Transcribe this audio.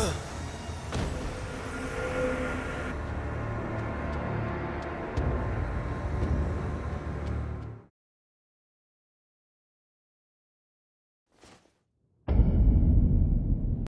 Ugh.